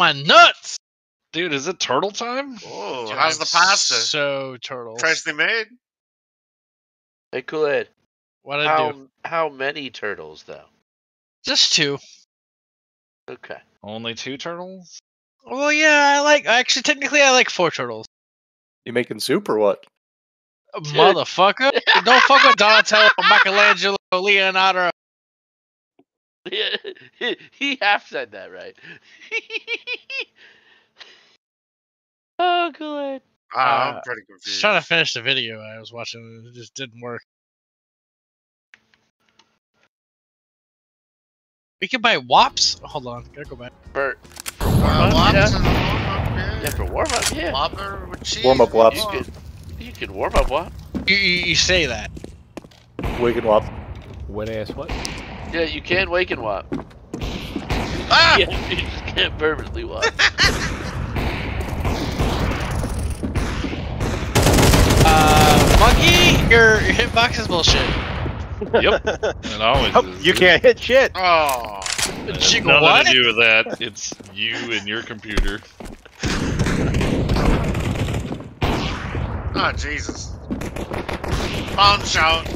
my nuts. Dude, is it turtle time? Oh, Dude, how's I'm the pasta? So turtle. Freshly made? Hey, Kool-Aid. What I do? How how many turtles though? Just two. Okay. Only two turtles? Well, yeah, I like. Actually, technically, I like four turtles. You making soup or what? Motherfucker! Don't fuck with Donatello, Michelangelo, Leonardo. Yeah, he, he half said that right. oh, Kool-Aid. Ah, Uh, I'm pretty Just confused. trying to finish the video I was watching. It just didn't work. We can buy wops. Hold on, gotta go back. For, for Uh, warm-up, Wops yeah. and warm-up, yeah. yeah, for warm-up, yeah. Whopper with cheese. Warm up wops. You could, you could warm up what? You, you, you say that. Wigan Wop. Wet ass what? Yeah, you can wake and wop. Ah! Yeah, you just can't permanently wop. Uh, Monkey, your, your hitbox is bullshit. Yep. It always Oh, is. you can't hit shit. Oh. It has nothing what? to do with that. It's you and your computer. Oh, Jesus. Bomb shout.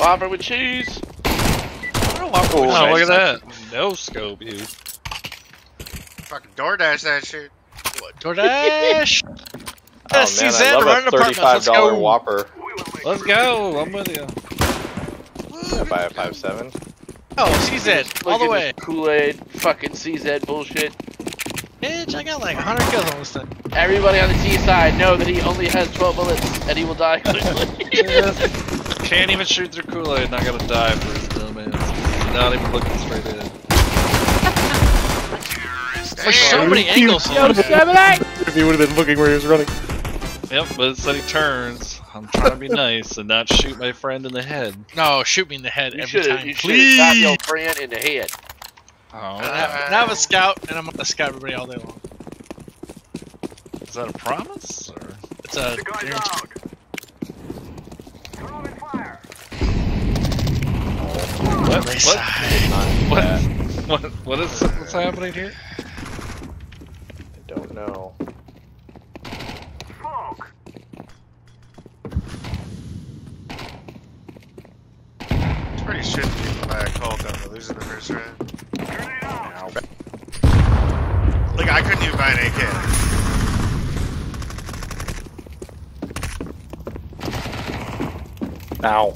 Whopper with cheese. Oh, Oh, look at that. No scope, you. Fucking DoorDash that shit. DoorDash. Oh man, CZ, I love run a the apartment, thirty-five let's go. Whopper. Let's go. I'm with you. Yeah, buy a five seven. Oh, CZ, all the way. Kool-Aid, fucking CZ bullshit. Bitch, I got like 100 kills on this thing. Everybody on the T side know that he only has 12 bullets and he will die quickly. Can't even shoot through Kool-Aid and I gotta die for his dumb ass. Not even looking straight in. There's so Damn. many angles here. If he would have been looking where he was running. Yep, but it said he turns. I'm trying to be nice and not shoot my friend in the head. No, shoot me in the head You every time. you should have shot your friend in the head. Oh, Now, now I'm a scout, and I'm gonna scout everybody all day long. is that a promise? Or? It's a guarantee. What? Race What? What? What? What is what's happening here? I don't know. It's pretty shit to people buy a Colt after losing the first round. Look, I couldn't even buy an AK. Ow.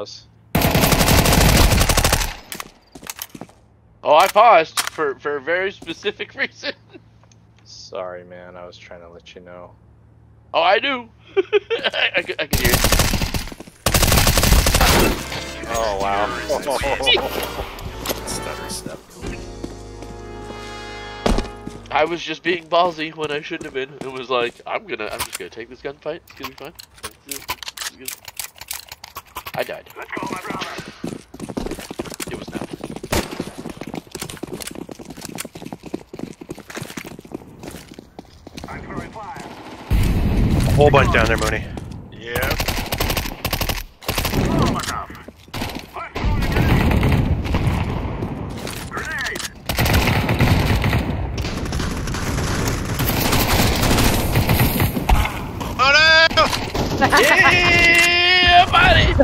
Pause. Oh, I paused for for a very specific reason. Sorry, man. I was trying to let you know. Oh, I do. I, I, I can hear it. Oh wow. I was just being ballsy when I shouldn't have been. It was like, I'm gonna, I'm just gonna take this gunfight. It's gonna be fine. It's it's good. I died. Let's go, my brother. It was not. A whole bunch down there, Mooney. Yep. Oh no! yeah, buddy.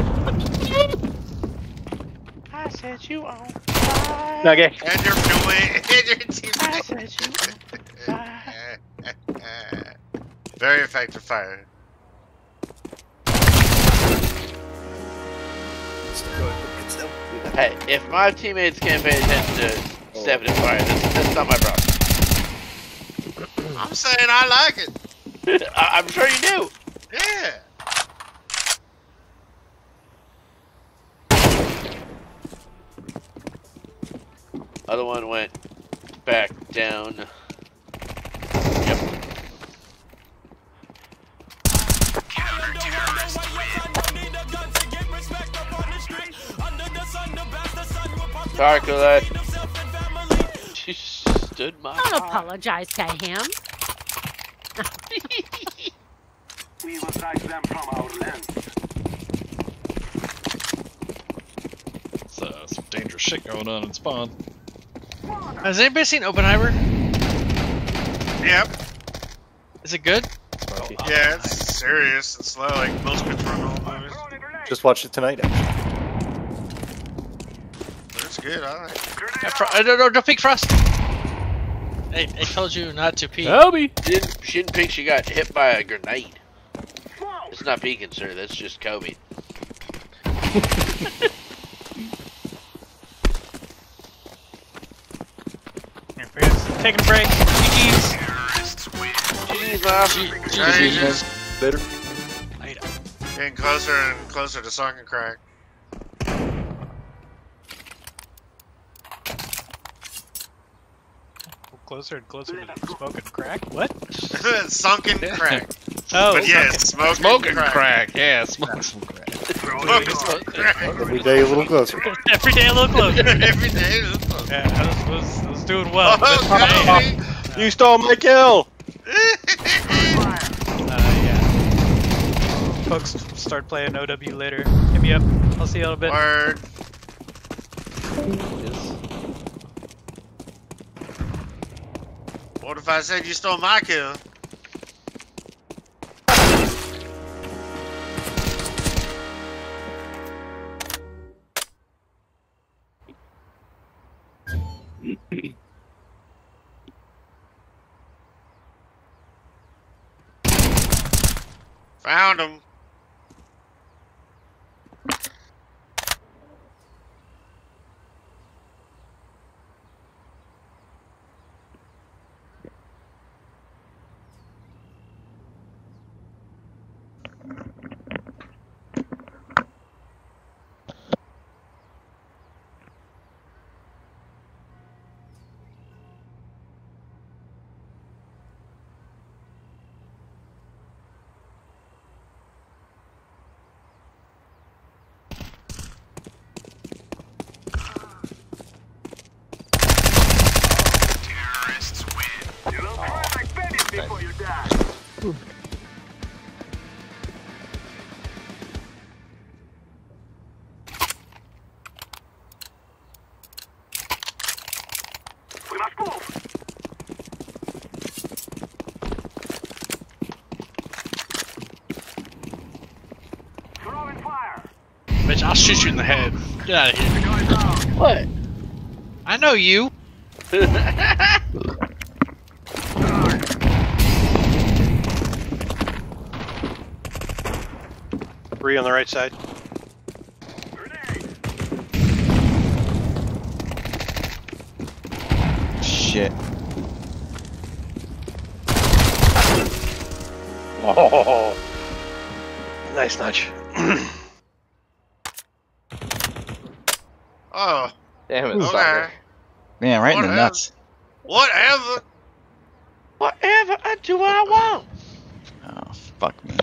I said you on. Okay. And your family, and your team. I said you on. Very effective fire. Hey, if my teammates can't pay attention to seven and fire, that's, that's not my problem. I'm saying I like it. I'm sure you do. Yeah. Other one went back down. Yep. Sorry, Colette. She stood my Don't ground. apologize to him. We will take them from our land. It's, uh, some dangerous shit going on in spawn. Has anybody seen Oppenheimer? Yep. Is it good? Smoky. Yeah, it's serious and slow, like most Christopher Nolan movies. Throwing a grenade. Just watched it tonight. Actually. But it's good. I like it. Grenade Yeah, fro- out. uh, no, no, don't peek frost. Hey, I told you not to peek. Toby! She didn't, she didn't think she got hit by a grenade. It's not peeking, sir. That's just Kobe. Taking a break. GG's. Jeez, man. Now you're just Later. getting closer and closer to Song and Crack. Closer and closer to smoking crack. What? Sunken Crack. Oh, But yes, smoking, Smoking crack. crack. Yeah, smoke some crack. Smoking some crack. Every day a little closer. every day a little closer. Every day. it's close. yeah, I was, was, was doing well. Oh, but, Kobe. You stole my kill. uh, yeah. Folks, start playing OW later. Hit me up. I'll see you in a bit. Word. What if I said you stole my kill? Found him. Head. Get out of here. What? I know you. Three on the right side. Grenade. Shit. Oh, nice nudge. Damn it, okay. sucker. Man, right in the nuts. Whatever. Whatever. I do what I want. Oh, fuck me.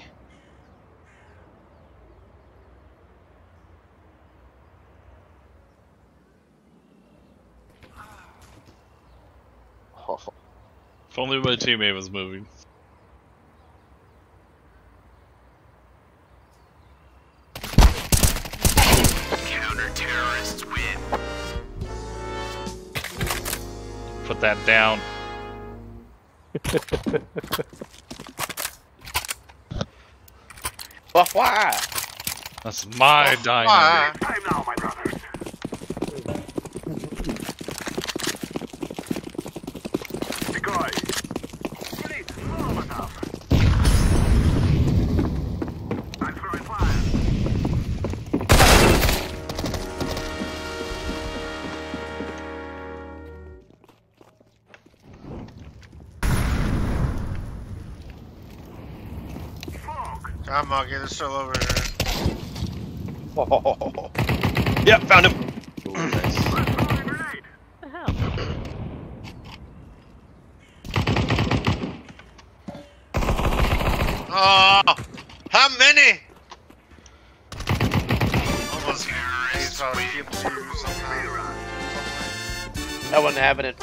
Oh, If only my teammate was moving. That down. Wah, wah. That's my Oh, dynamite. I'm okay. they're still over here. Oh, yep, found him! Ooh. Oh, how many? Almost raised about somehow. That wasn't happening.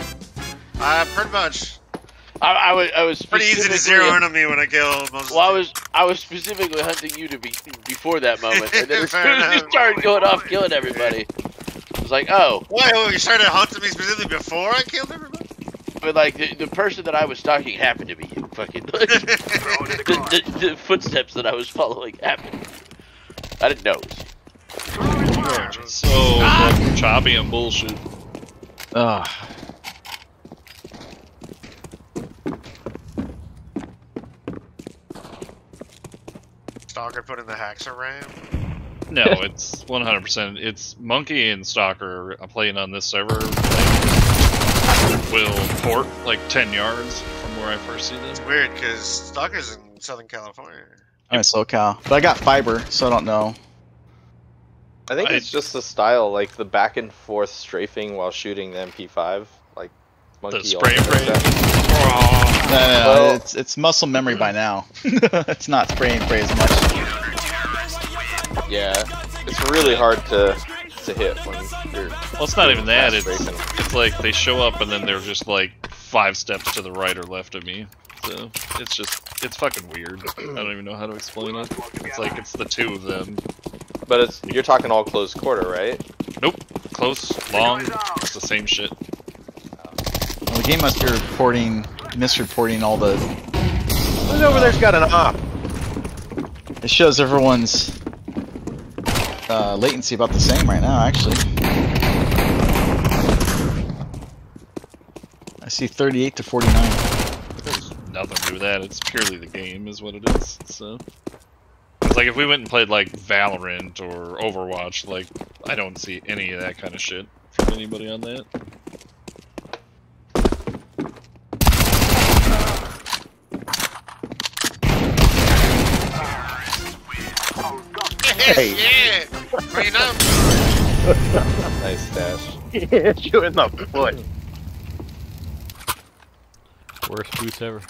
Uh, pretty much. I, I was I was Pretty easy to zero in on me when I kill most Well, I of the was I was specifically hunting you to be before that moment, and then as soon as you enough. started going off killing everybody, I was like, oh, Why? Oh, you started hunting me specifically before I killed everybody? but like the, the person that I was stalking happened to be you, fucking. the, the, the footsteps that I was following happened. I didn't know. it was you. So ah! fucking choppy and bullshit. Ugh. Stalker put in the Haxa RAM. No, it's 100%. It's Monkey and Stalker uh, playing on this server will port like 10 yards from where I first see them. It's weird because Stalker's in Southern California. I'm in SoCal, but I got fiber, so I don't know. I think I- it's just the style, like the back and forth strafing while shooting the MP5. Like monkey. spray also and pray? No, no, no, Well- it's it's muscle memory by now. it's not spray and pray as much. Yeah, it's really hard to to hit when you're. Well, it's not even that. It's, Strafing. it's like they show up and then they're just like five steps to the right or left of me. So it's just, it's fucking weird. I don't even know how to explain it. It's like it's the two of them. But it's you're talking all close quarter, right? Nope. Close, long, it's the same shit. Well, the game must be reporting, misreporting all the. Who's over there's got an op? It shows everyone's uh, latency about the same right now, actually. I see 38 to 49. There's nothing to do with that. It's purely the game, is what it is. So it's like if we went and played like Valorant or Overwatch, like I don't see any of that kind of shit from anybody on that. Hey. yeah! Clean up! Nice stash. Hit you in the foot. Worst boots ever.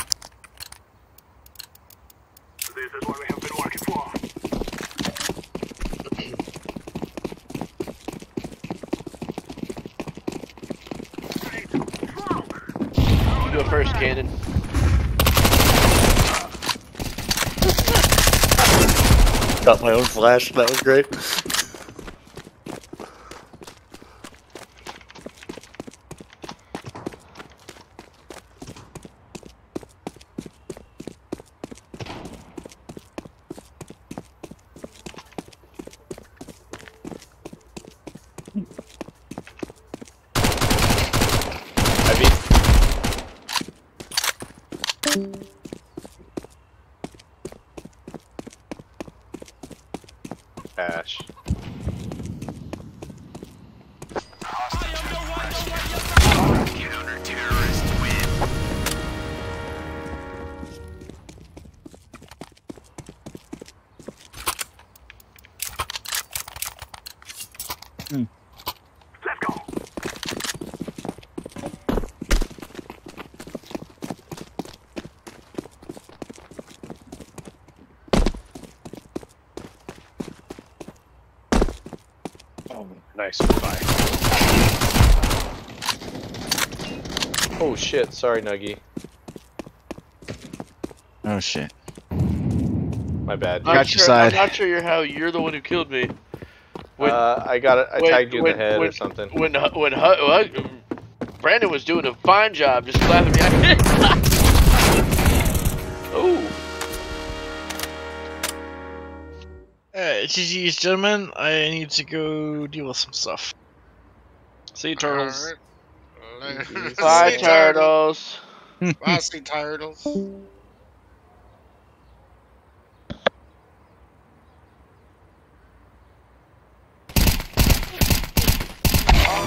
This is what we have been working for. You go first, Cannon. Got my own flash. That was great. Shit! Sorry, Nuggy. Oh shit. My bad. got I'm your side. I'm not sure you're how you're the one who killed me. When uh, I got it. I when- tagged you in when- the head when- or something. when Hu- when Hu- Hu- Brandon was doing a fine job just slapping me. oh, Alright, GG's, gentlemen. I need to go deal with some stuff. See you, turtles. Alright. bye See turtles. Bye, sea turtles.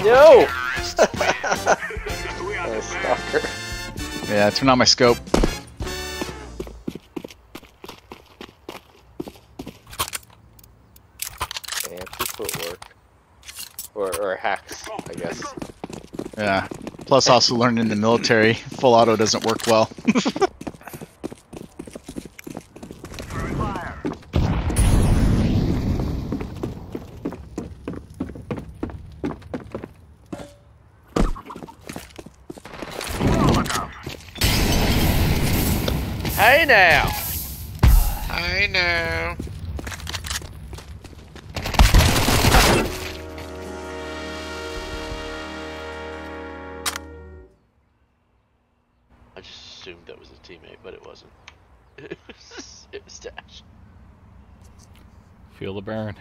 No. We are Nice the best. stalker. Yeah, turn on my scope. Fancy footwork. Or, or hacks, I guess. Yeah. Plus, also learned in the military, full auto doesn't work well. assumed that was a teammate, but it wasn't. it was Dash. Feel the burn.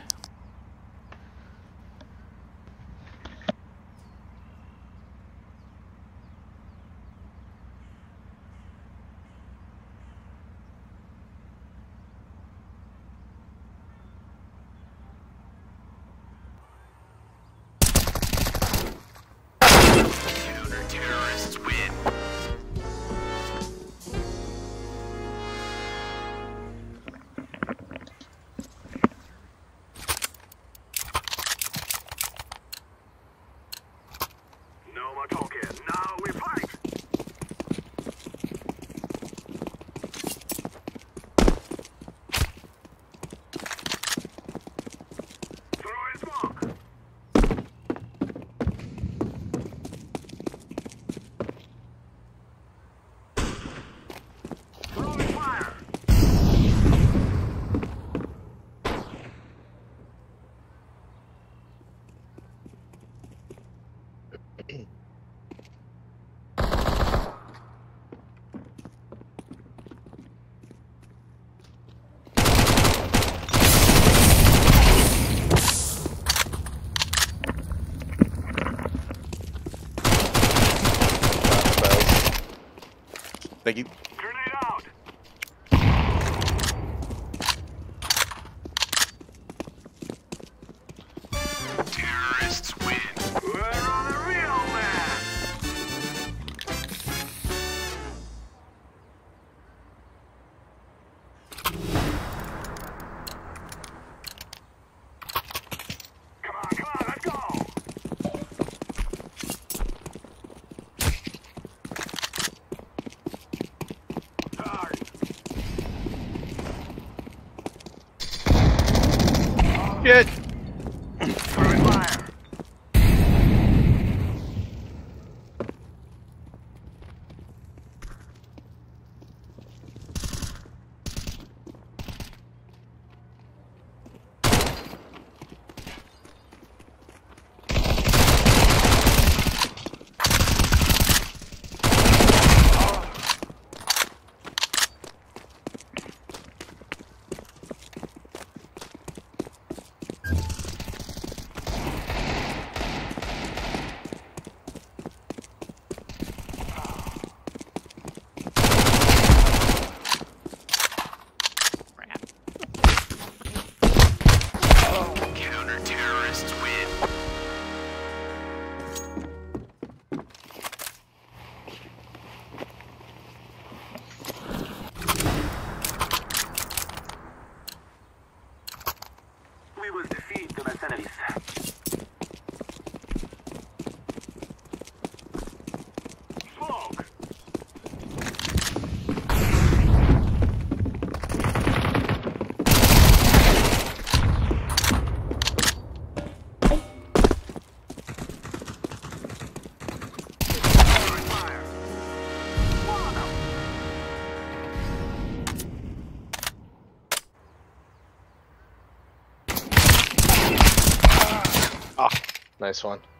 was nice one.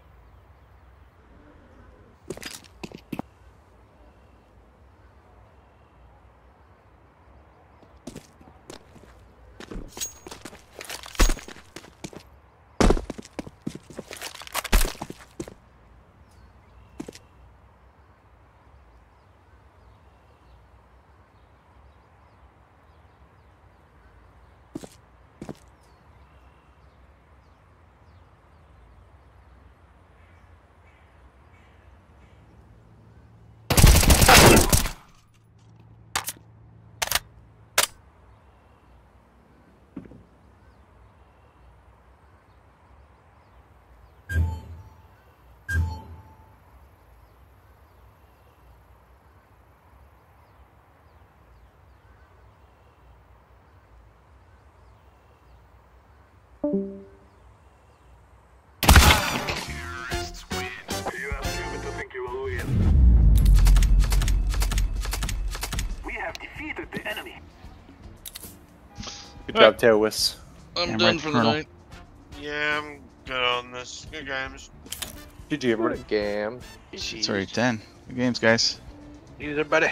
Good job, right. terrorists. I'm Damn done for the night. Yeah, I'm good on this. Good games. GG, everybody. Good game. It's already 10. Good games, guys. Easy, everybody.